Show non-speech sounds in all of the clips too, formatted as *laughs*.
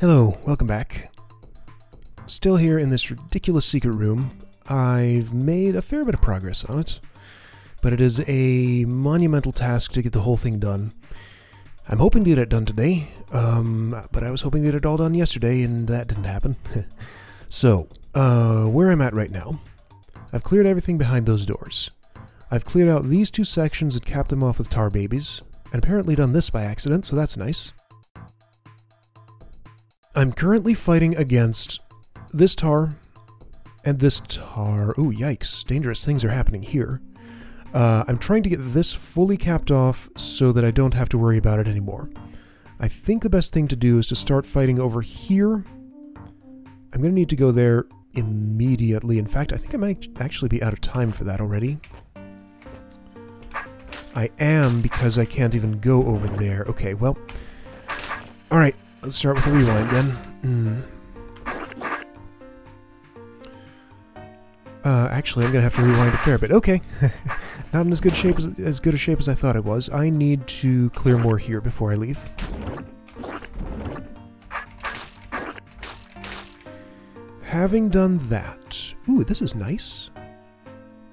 Hello, welcome back. Still here in this ridiculous secret room. I've made a fair bit of progress on it, but it is a monumental task to get the whole thing done. I'm hoping to get it done today, um, but I was hoping to get it all done yesterday, and that didn't happen. *laughs* so, uh, where I'm at right now, I've cleared everything behind those doors. I've cleared out these two sections and capped them off with tar babies, and apparently done this by accident, so that's nice. I'm currently fighting against this tar and this tar. Oh, yikes. Dangerous things are happening here. Uh, I'm trying to get this fully capped off so that I don't have to worry about it anymore. I think the best thing to do is to start fighting over here. I'm going to need to go there immediately. In fact, I think I might actually be out of time for that already. I am because I can't even go over there. Okay, well... Alright, let's start with a rewind again. Mm. Uh, actually, I'm gonna have to rewind a fair bit. Okay, *laughs* not in as good shape as as good a shape as I thought it was. I need to clear more here before I leave. Having done that, ooh, this is nice.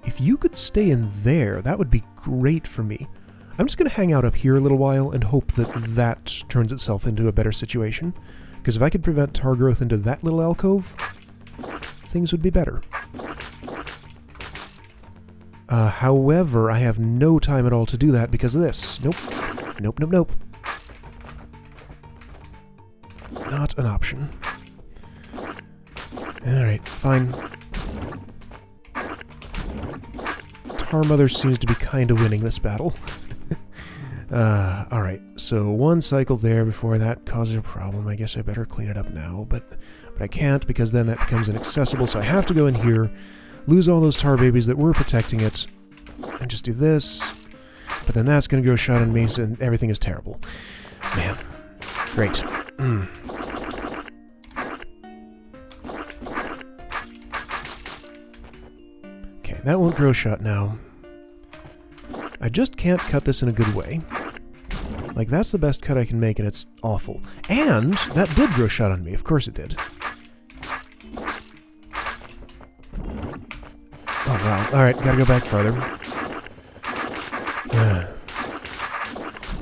If you could stay in there, that would be great for me. I'm just going to hang out up here a little while and hope that that turns itself into a better situation. Because if I could prevent tar growth into that little alcove, things would be better. Uh, however, I have no time at all to do that because of this. Nope. Nope, nope, nope. Not an option. Alright, fine. Tar Mother seems to be kind of winning this battle. Uh, alright, so one cycle there before that causes a problem. I guess I better clean it up now, but, but I can't because then that becomes inaccessible, so I have to go in here, lose all those tar babies that were protecting it, and just do this. But then that's going to go shot on me, and everything is terrible. Man. Great. Mm. *clears throat* Okay, that won't grow shot now. I just can't cut this in a good way. Like, that's the best cut I can make, and it's awful. And that did grow shot on me. Of course it did. Oh, wow. Alright, gotta go back farther. *sighs*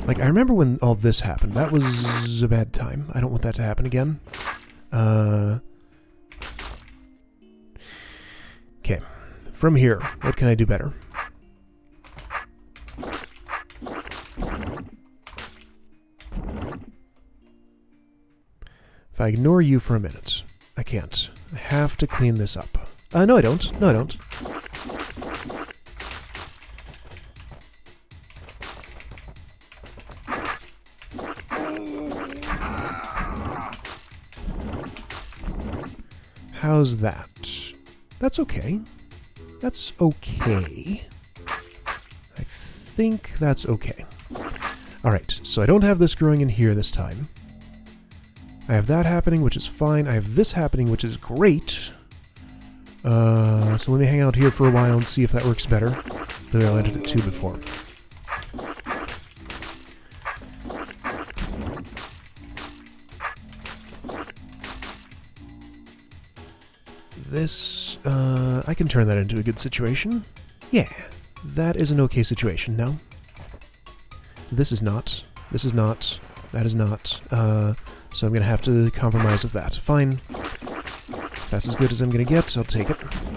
Like, I remember when all this happened. That was a bad time. I don't want that to happen again. Uh... Okay. From here, what can I do better? If I ignore you for a minute, I can't. I have to clean this up. Uh, no I don't. No I don't. How's that? That's okay. That's okay. I think that's okay. Alright, so I don't have this growing in here this time. I have that happening, which is fine. I have this happening, which is great. Uh, so let me hang out here for a while and see if that works better. Way I landed it 2 before. This, uh, I can turn that into a good situation. Yeah, that is an okay situation, no? This is not. This is not. That is not. Uh, so I'm going to have to compromise with that. Fine. That's as good as I'm going to get, I'll take it.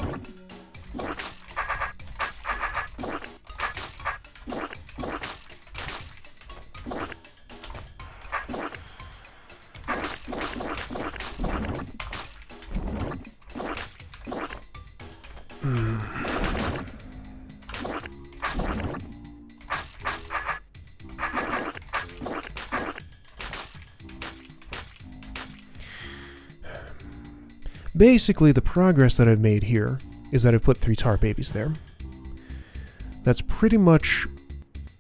Basically, the progress that I've made here is that I've put three tar babies there. That's pretty much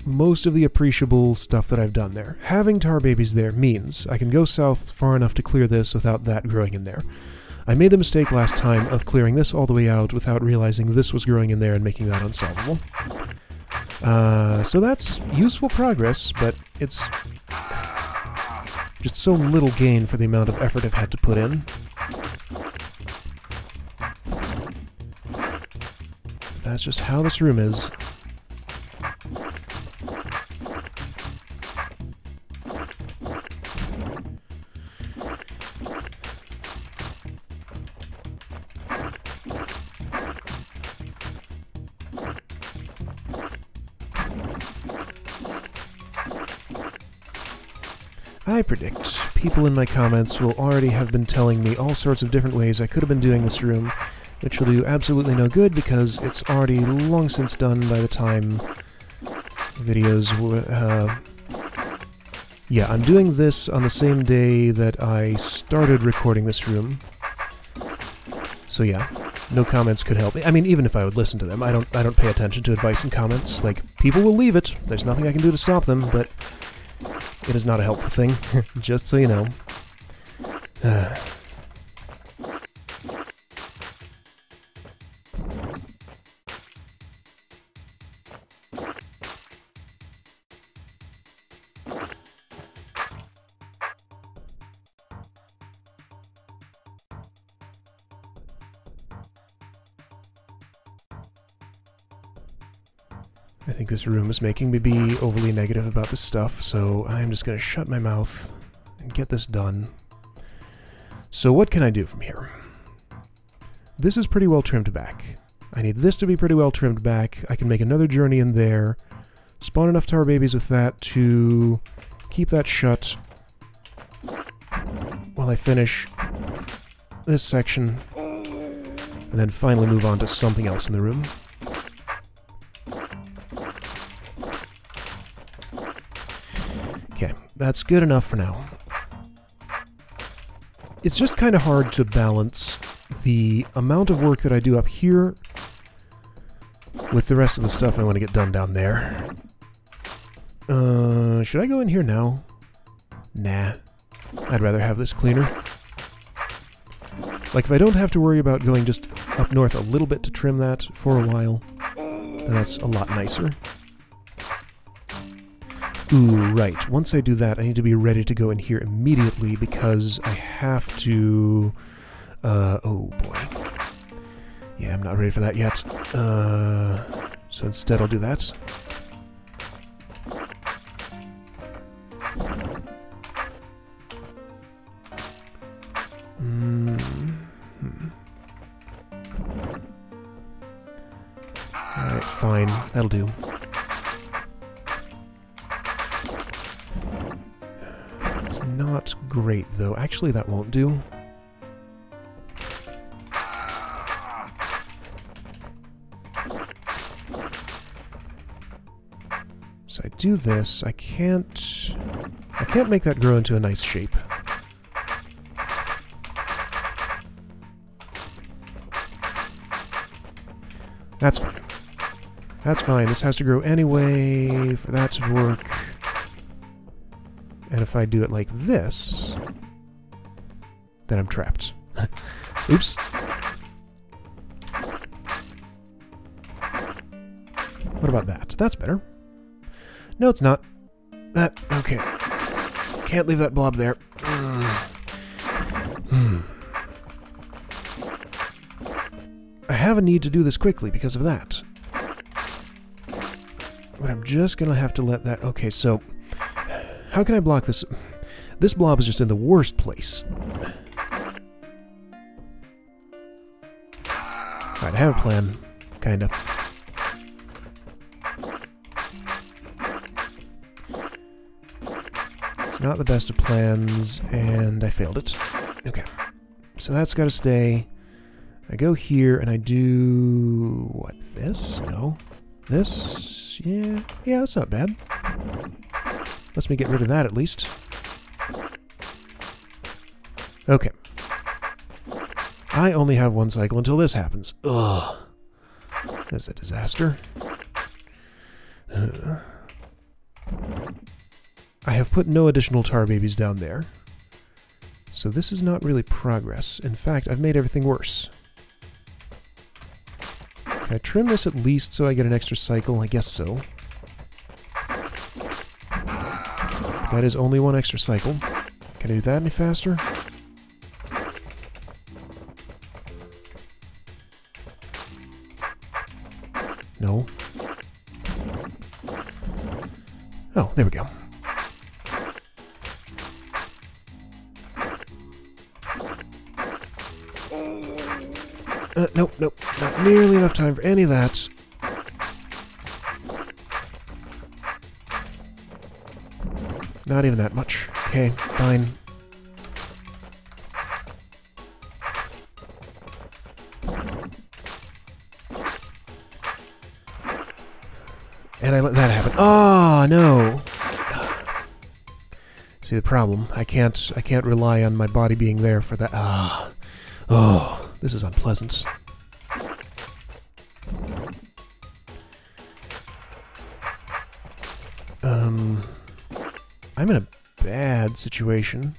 most of the appreciable stuff that I've done there. Having tar babies there means I can go south far enough to clear this without that growing in there. I made the mistake last time of clearing this all the way out without realizing this was growing in there and making that unsolvable. Uh, so that's useful progress, but it's just so little gain for the amount of effort I've had to put in. That's just how this room is. I predict people in my comments will already have been telling me all sorts of different ways I could have been doing this room, which will do absolutely no good because it's already long since done by the time videos uh, yeah, I'm doing this on the same day that I started recording this room. So yeah, no comments could help me. I mean, even if I would listen to them, I don't I don't pay attention to advice and comments. Like, people will leave it. There's nothing I can do to stop them, but it is not a helpful thing, *laughs* just so you know. *sighs* *sighs* This room is making me be overly negative about this stuff, so I'm just going to shut my mouth and get this done. So what can I do from here? This is pretty well trimmed back. I need this to be pretty well trimmed back. I can make another journey in there, spawn enough tar babies with that to keep that shut while I finish this section, and then finally move on to something else in the room. That's good enough for now. It's just kind of hard to balance the amount of work that I do up here with the rest of the stuff I want to get done down there. Uh, should I go in here now? Nah. I'd rather have this cleaner. Like, if I don't have to worry about going just up north a little bit to trim that for a while, that's a lot nicer. Ooh, right. Once I do that, I need to be ready to go in here immediately because I have to... Uh, oh boy. Yeah, I'm not ready for that yet. Uh, so instead I'll do that. Mm -hmm. Alright, fine. That'll do. Actually, that won't do. So I do this, I can't... I can't make that grow into a nice shape. That's fine. That's fine. This has to grow anyway for that to work. And if I do it like this, then I'm trapped. *laughs* Oops. What about that? That's better. No, it's not. That, okay. Can't leave that blob there. Hmm. I have a need to do this quickly because of that. But I'm just gonna have to let that... Okay, so... How can I block this? This blob is just in the worst place. Have a plan. Kinda. It's not the best of plans, and I failed it. Okay. So that's got to stay. I go here, and I do... What, this? No. This? Yeah. Yeah, that's not bad. Lets me get rid of that at least. Okay. I only have one cycle until this happens. Ugh. That's a disaster. I have put no additional tar babies down there. So this is not really progress. In fact, I've made everything worse. Can I trim this at least so I get an extra cycle? I guess so. That is only one extra cycle. Can I do that any faster? Time for any of that. Not even that much. Okay, fine. And I let that happen. Oh, no. See the problem? I can't I can't rely on my body being there for that. Ah. Oh, this is unpleasant. Um I'm in a bad situation.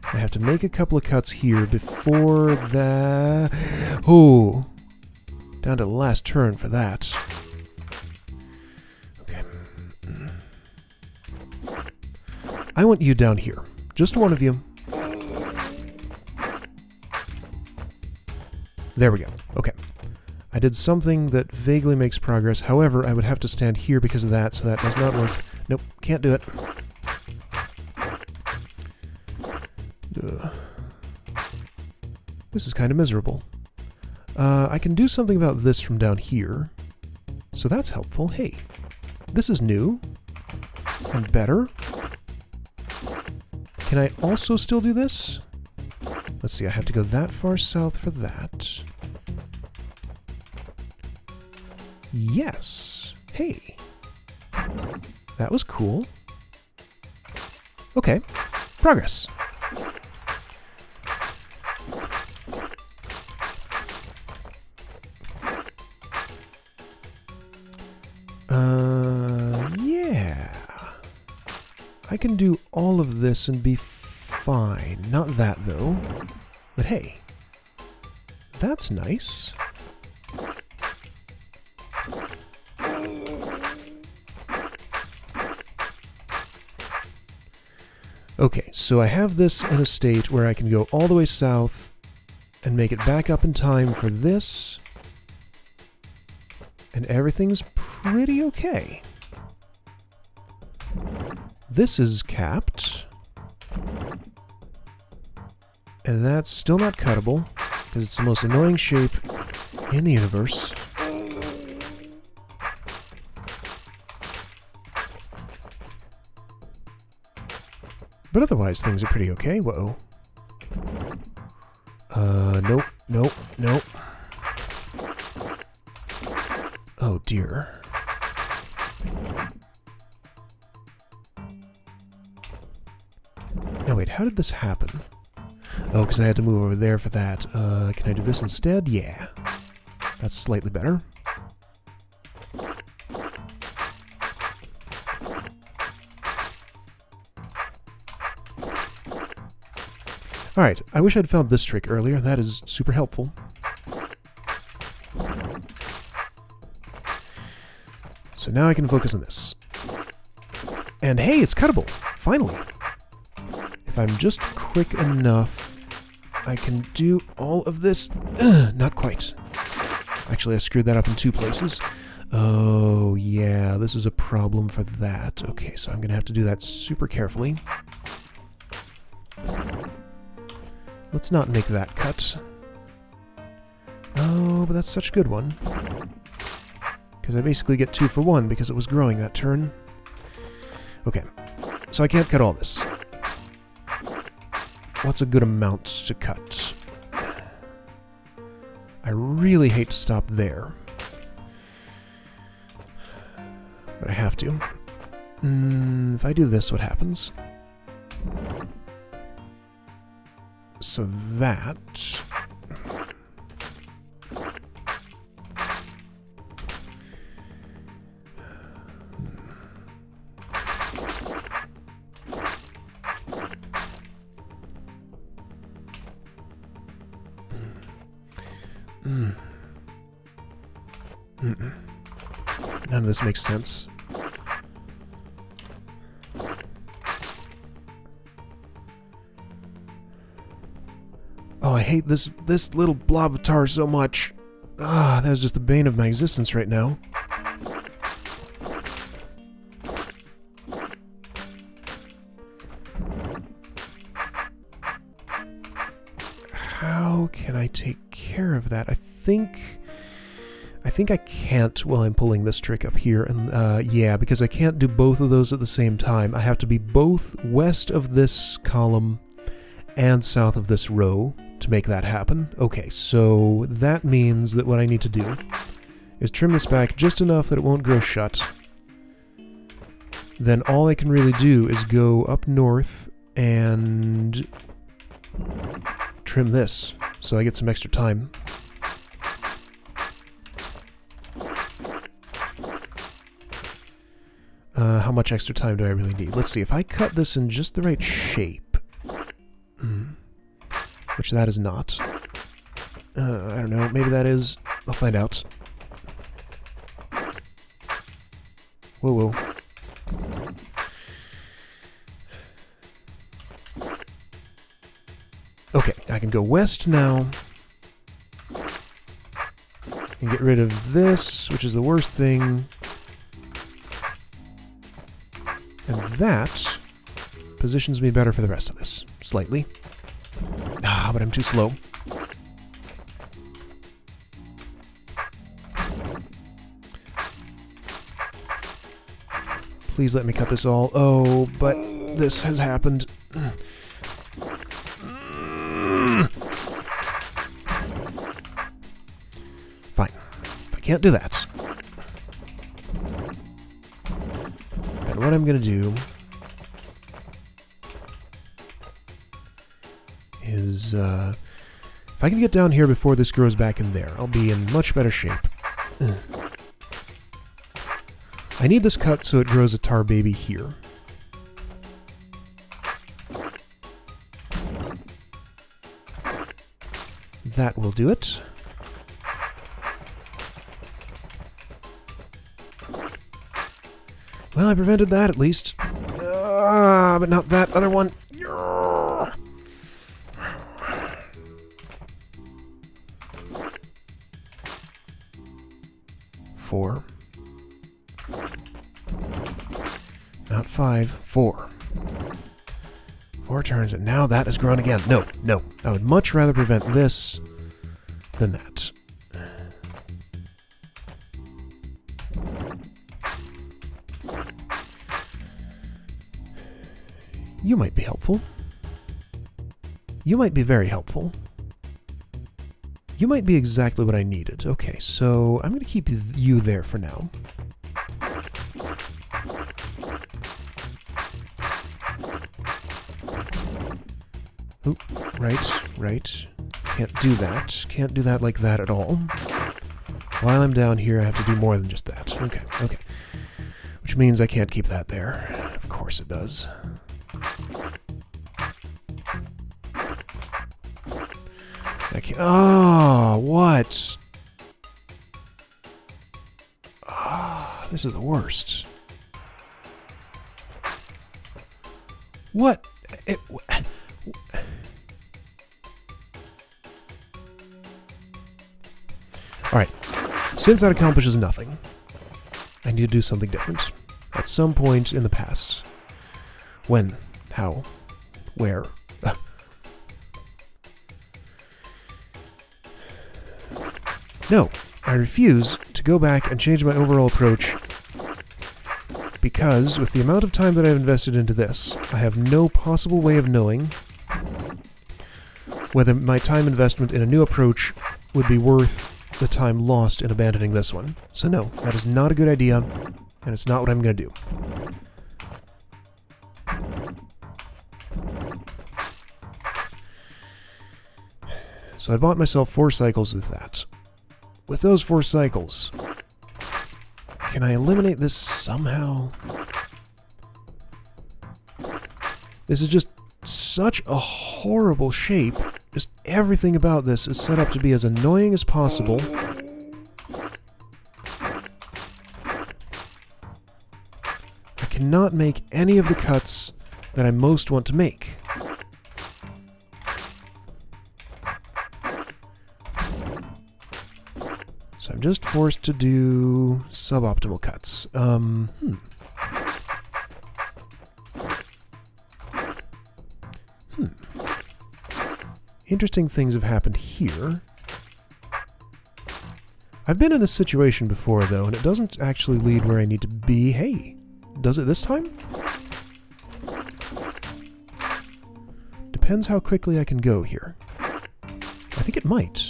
I have to make a couple of cuts here before the... Oh! Down to the last turn for that. I want you down here. Just one of you. There we go. Okay. I did something that vaguely makes progress. However, I would have to stand here because of that, so that does not work. Nope, can't do it. This is kind of miserable. Uh, I can do something about this from down here. So that's helpful. Hey, this is new and better. Can I also still do this? Let's see, I have to go that far south for that. Yes. Hey. That was cool. Okay. Progress. Can do all of this and be fine. Not that, though. But hey, that's nice. Okay, so I have this in a state where I can go all the way south and make it back up in time for this. And everything's pretty okay. This is capped. And that's still not cuttable, because it's the most annoying shape in the universe. But otherwise, things are pretty okay. Whoa. Uh, nope, nope, nope. Oh dear. How did this happen? Oh, because I had to move over there for that. Uh, can I do this instead? Yeah. That's slightly better. Alright, I wish I'd found this trick earlier. That is super helpful. So now I can focus on this. And hey, it's cuttable! Finally! If I'm just quick enough, I can do all of this. Ugh, *clears throat* not quite. Actually, I screwed that up in two places. Oh, yeah, this is a problem for that. Okay, so I'm going to have to do that super carefully. Let's not make that cut. Oh, but that's such a good one. Because I basically get two for one because it was growing that turn. Okay, so I can't cut all this. What's a good amount to cut? I really hate to stop there. But I have to. Mm, if I do this, what happens? So that... this makes sense. Oh, I hate this this little blob so much. Ah, that is just the bane of my existence right now. How can I take care of that? I think... I think I can't while I'm pulling this trick up here. And uh, yeah, because I can't do both of those at the same time. I have to be both west of this column and south of this row to make that happen. Okay, so that means that what I need to do is trim this back just enough that it won't grow shut. Then all I can really do is go up north and trim this so I get some extra time. Uh, how much extra time do I really need? Let's see, if I cut this in just the right shape, mm, which that is not. Uh, I don't know, maybe that is. I'll find out. Whoa, whoa. Okay, I can go west now. And get rid of this, which is the worst thing. And that positions me better for the rest of this. Slightly. Ah, but I'm too slow. Please let me cut this all. Oh, but this has happened. Fine. I can't do that, what I'm going to do is, uh, if I can get down here before this grows back in there, I'll be in much better shape. I need this cut so it grows a tar baby here. That will do it. Well, I prevented that at least. Ah, but not that other one. Four. Not five, four. Four turns, and now that has grown again. No, no. I would much rather prevent this than that. You might be helpful. You might be very helpful. You might be exactly what I needed. Okay, so I'm going to keep you there for now. Oop, right, right. Can't do that. Can't do that like that at all. While I'm down here, I have to do more than just that. Okay, okay. Which means I can't keep that there. Of course it does. Oh, what? Oh, this is the worst. What? It, Alright, since that accomplishes nothing, I need to do something different. At some point in the past. When? How? Where? No, I refuse to go back and change my overall approach because with the amount of time that I've invested into this, I have no possible way of knowing whether my time investment in a new approach would be worth the time lost in abandoning this one. So no, that is not a good idea, and it's not what I'm going to do. So I bought myself four cycles of that. With those four cycles, can I eliminate this somehow? This is just such a horrible shape Just everything about this is set up to be as annoying as possible. I cannot make any of the cuts that I most want to make. I'm just forced to do suboptimal cuts. Um, hmm. interesting things have happened here. I've been in this situation before, though, and it doesn't actually lead where I need to be. Hey, does it this time? Depends how quickly I can go here. I think it might.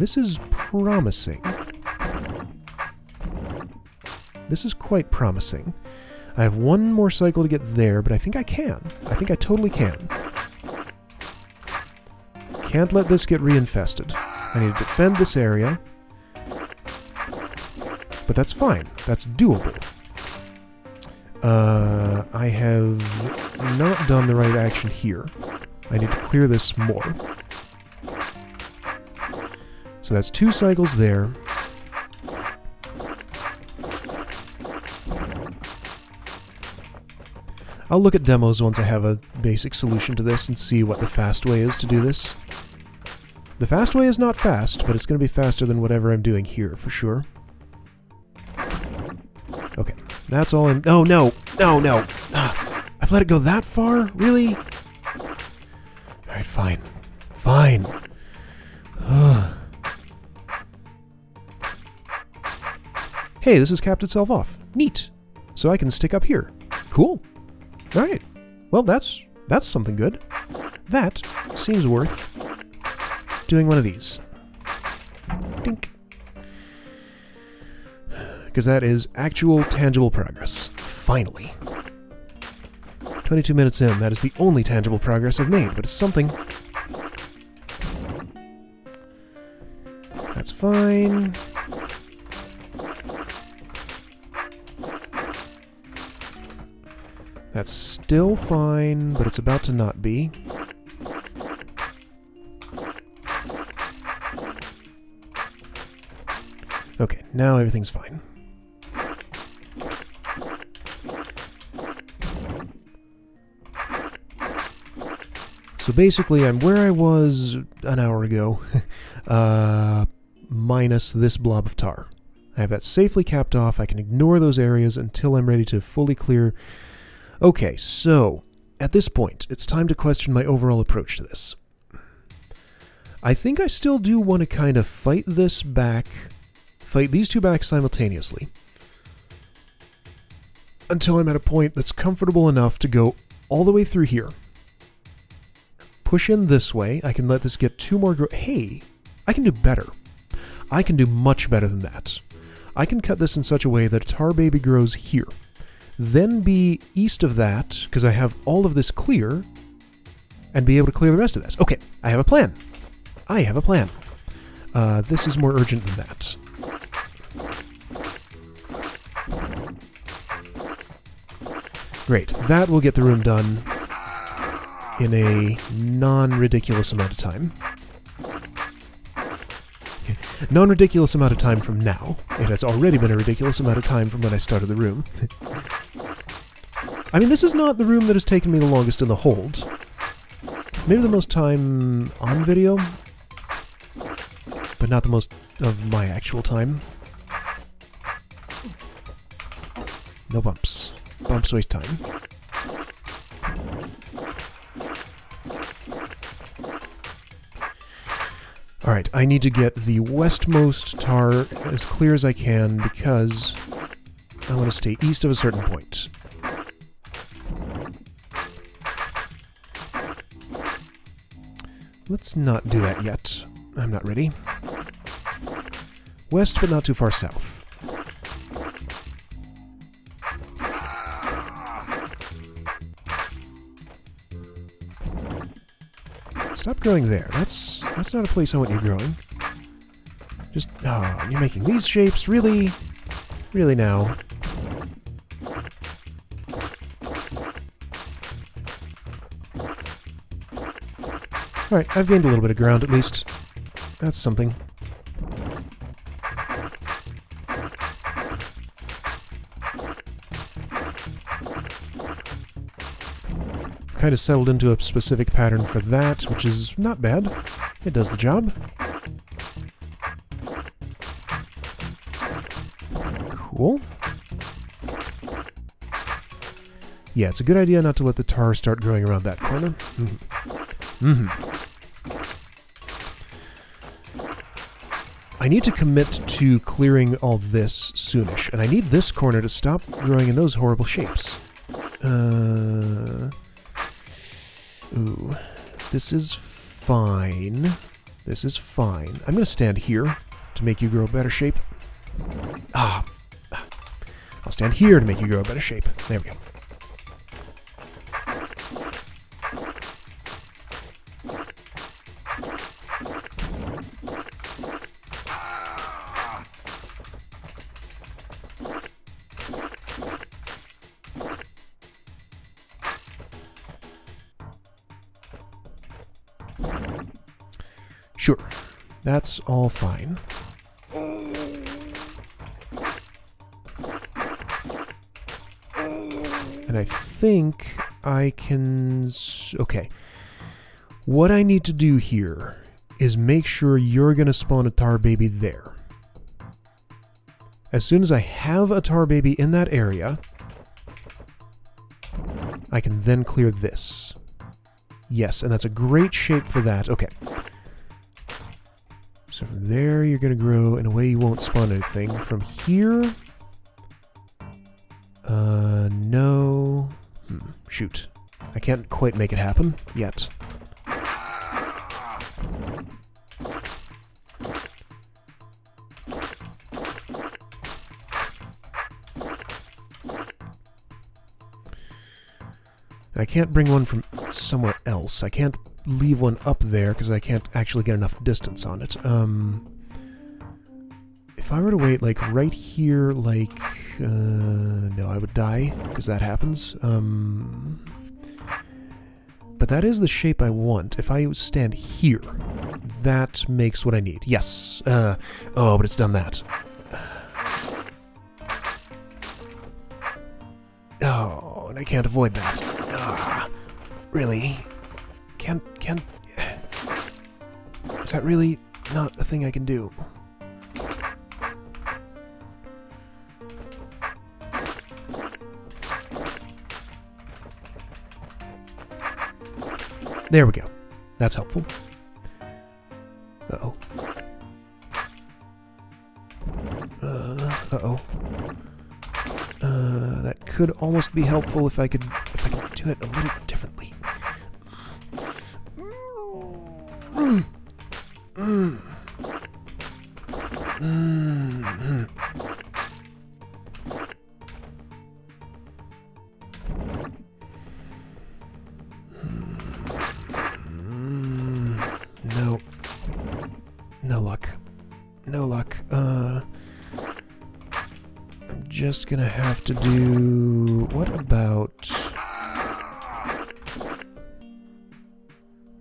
This is promising. This is quite promising. I have one more cycle to get there, but I think I can. I think I totally can. Can't let this get reinfested. I need to defend this area. But that's fine. That's doable. Uh, I have not done the right action here. I need to clear this more. So that's two cycles there. I'll look at demos once I have a basic solution to this and see what the fast way is to do this. The fast way is not fast, but it's going to be faster than whatever I'm doing here, for sure. Okay, that's all I'm... Oh, no! No, no! I've let it go that far? Really? Alright, fine. Fine. Hey, this has capped itself off. Neat. So I can stick up here. Cool. Alright. Well, that's that's something good. That seems worth doing one of these. Dink. Because that is actual, tangible progress. Finally. 22 minutes in, that is the only tangible progress I've made, but it's something. That's fine. That's still fine, but it's about to not be. Okay, now everything's fine. So basically, I'm where I was an hour ago, *laughs* uh, minus this blob of tar. I have that safely capped off. I can ignore those areas until I'm ready to fully clear. Okay, so at this point, it's time to question my overall approach to this. I think I still do want to kind of fight this back fight these two back simultaneously until I'm at a point that's comfortable enough to go all the way through here. Push in this way. I can let this get two more... Hey, I can do better. I can do much better than that. I can cut this in such a way that Tar Baby grows here. Then be east of that, because I have all of this clear, and be able to clear the rest of this. Okay, I have a plan. I have a plan. Uh, this is more urgent than that. Great. That will get the room done in a non-ridiculous amount of time. Non-ridiculous amount of time from now. It has already been a ridiculous amount of time from when I started the room. *laughs* I mean, this is not the room that has taken me the longest in the hold. Maybe the most time on video, but not the most of my actual time. No bumps. Bumps waste time. Alright, I need to get the westmost tar as clear as I can because I want to stay east of a certain point. Let's not do that yet. I'm not ready. West, but not too far south. Stop growing there. That's that's not a place I want you growing. Just, ah, oh, you're making these shapes? Really? Really now? Alright, I've gained a little bit of ground at least. That's something. Kind of settled into a specific pattern for that, which is not bad. It does the job. Cool. Yeah, it's a good idea not to let the tar start growing around that corner. Mm -hmm. Mm -hmm. I need to commit to clearing all this soonish, and I need this corner to stop growing in those horrible shapes. Uh... Ooh. This is fine. This is fine. I'm going to stand here to make you grow better shape. Ah. I'll stand here to make you grow a better shape. There we go. All fine. And I think I can... Okay. What I need to do here is make sure you're going to spawn a tar baby there. As soon as I have a tar baby in that area, I can then clear this. Yes, and that's a great shape for that. Okay. So from there, you're going to grow in a way you won't spawn anything. From here... Uh, no... Hmm, shoot. I can't quite make it happen yet. I can't bring one from somewhere else. I can't leave one up there because I can't actually get enough distance on it. Um, if I were to wait, like, right here, like... Uh, no, I would die, because that happens. Um, but that is the shape I want. If I stand here, that makes what I need. Yes. Uh, oh, but it's done that. *sighs* Oh, and I can't avoid that. Ah, really? Can can is that really not a thing I can do? There we go. That's helpful. Uh-oh. Uh, uh-oh. Uh, that could almost be helpful if I could if I could do it a little gonna have to do... What about...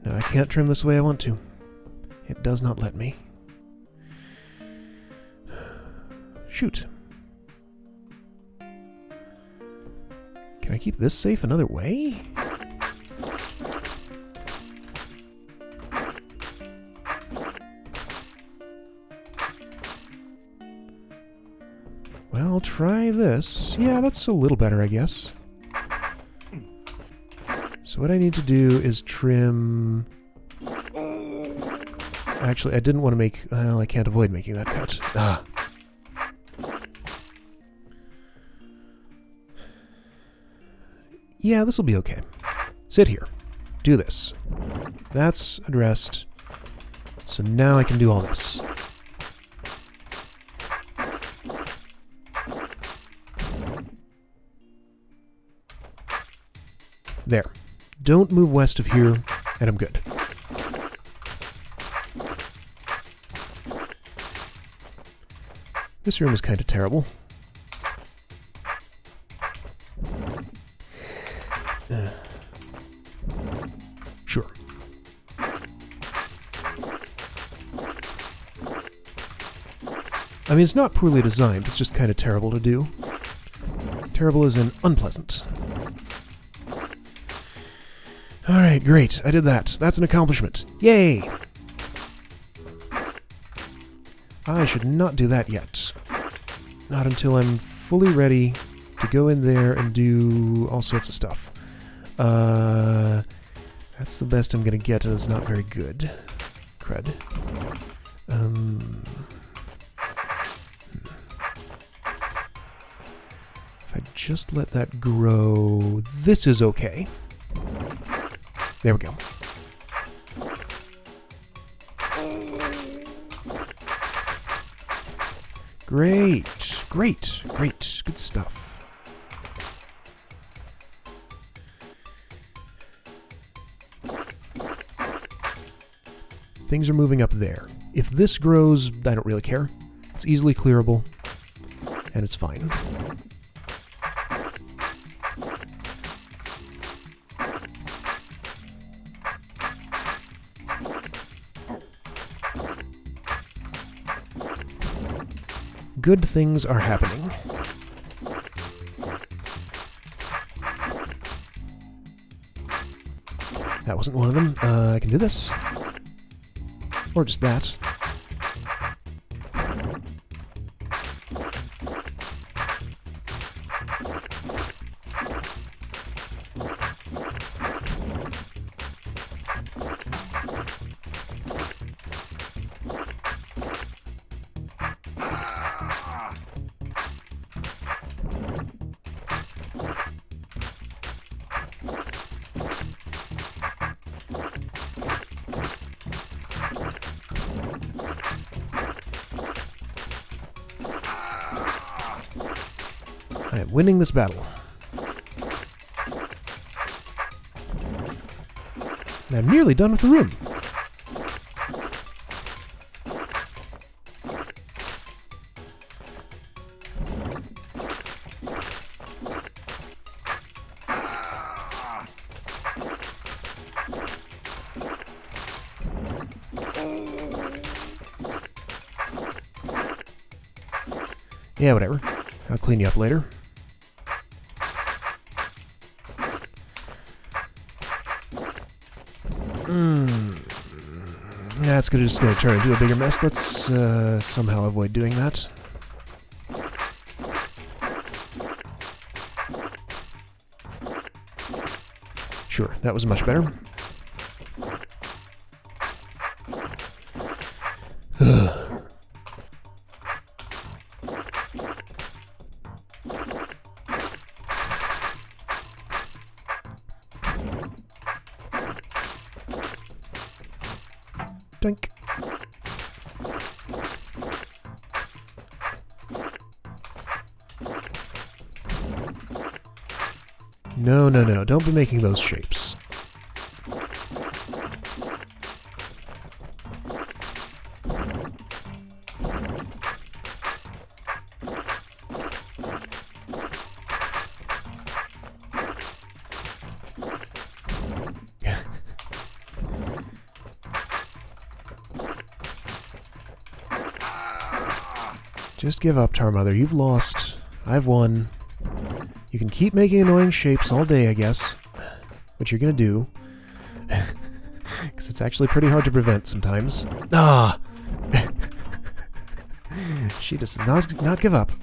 No, I can't trim this way I want to. It does not let me. Shoot. Can I keep this safe another way? I'll try this. Yeah, that's a little better, I guess. So what I need to do is trim... Actually, I didn't want to make... Well, I can't avoid making that cut. Ah. Yeah, this will be okay. Sit here. Do this. That's addressed. So now I can do all this. There. Don't move west of here, and I'm good. This room is kind of terrible. Uh, sure. I mean, it's not poorly designed, it's just kind of terrible to do. Terrible is an unpleasant. Alright, great. I did that. That's an accomplishment. Yay! I should not do that yet. Not until I'm fully ready to go in there and do all sorts of stuff. Uh, that's the best I'm gonna get, and it's not very good. Crud. Um, hmm. If I just let that grow, this is okay. There we go. Great, great, great, good stuff. Things are moving up there. If this grows, I don't really care. It's easily clearable, and it's fine. Good things are happening. That wasn't one of them. Uh, I can do this. Or just that. This battle. And I'm nearly done with the room. Yeah, whatever. I'll clean you up later. Hmm. That's gonna just gonna turn into a bigger mess. Let's uh, somehow avoid doing that. Sure, that was much better. No, no, no. Don't be making those shapes. *laughs* Just give up, Tar Mother. You've lost. I've won. You can keep making annoying shapes all day, I guess. What you're gonna do. *laughs* Because it's actually pretty hard to prevent sometimes. Ah! *laughs* she does not, not give up.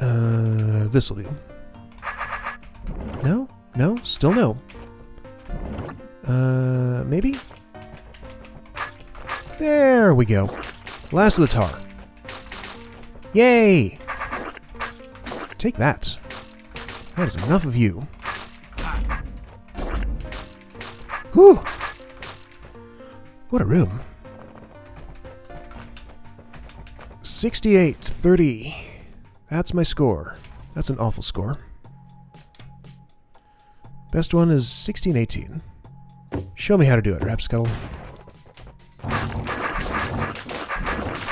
Uh, this'll do. No? No? Still no. We go. Last of the tar. Yay! Take that. That is enough of you. Whew! What a room. 68 30. That's my score. That's an awful score. Best one is 1618. Show me how to do it, Rapscuttle.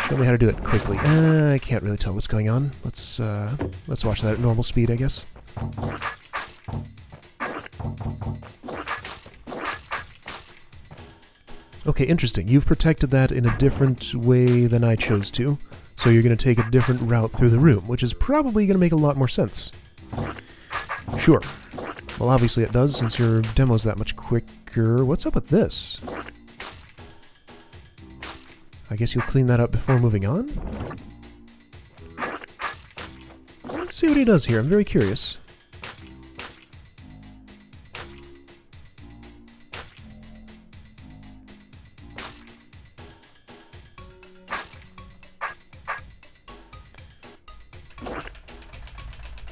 Show me how to do it quickly. Uh, I can't really tell what's going on. Let's uh, let's watch that at normal speed, I guess. Okay, interesting. You've protected that in a different way than I chose to. So you're going to take a different route through the room, which is probably going to make a lot more sense. Sure. Well, obviously it does, since your demo's that much quicker. What's up with this? I guess you'll clean that up before moving on? Let's see what he does here. I'm very curious.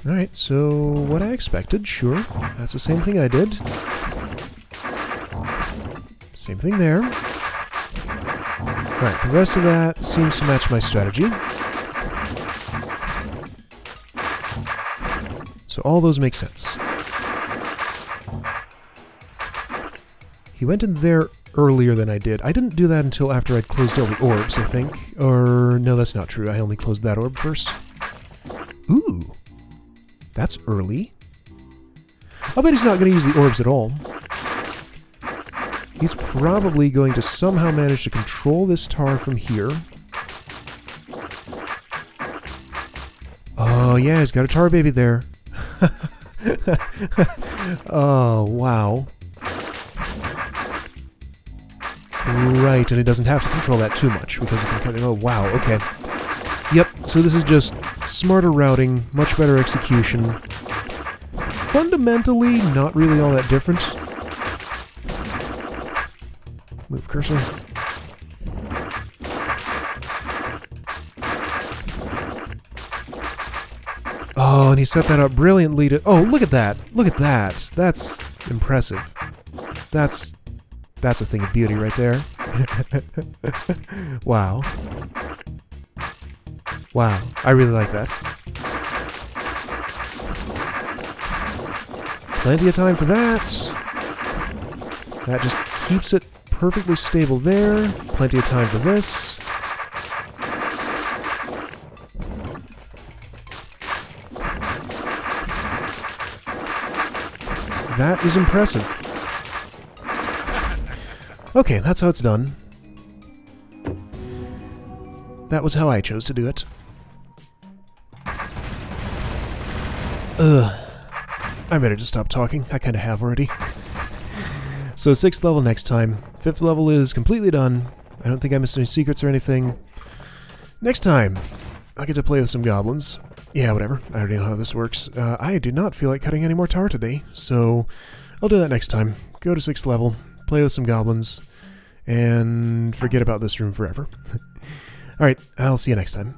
Alright, so what I expected, sure. That's the same thing I did. Same thing there. Alright, the rest of that seems to match my strategy. So all those make sense. He went in there earlier than I did. I didn't do that until after I'd closed all the orbs, I think. Or, no, that's not true. I only closed that orb first. Ooh. That's early. I'll bet he's not going to use the orbs at all. He's probably going to somehow manage to control this tar from here. Oh, yeah, he's got a tar baby there. *laughs* oh, wow. Right, and it doesn't have to control that too much, because it can... Oh, wow, okay. Yep, so this is just smarter routing, much better execution. Fundamentally, not really all that different. Cursor. Oh, and he set that up brilliantly to... Oh, look at that! Look at that! That's impressive. That's... That's a thing of beauty right there. *laughs* wow. Wow, I really like that. Plenty of time for that. That just keeps it perfectly stable there. Plenty of time for this. That is impressive. Okay, that's how it's done. That was how I chose to do it. Ugh. I'm ready to stop talking. I kind of have already. so 6th level next time. 5th level is completely done. I don't think I missed any secrets or anything. Next time, I get to play with some goblins. Yeah, whatever. I already know how this works. Uh, I do not feel like cutting any more tar today, so I'll do that next time. Go to 6th level, play with some goblins, and forget about this room forever. *laughs* Alright, I'll see you next time.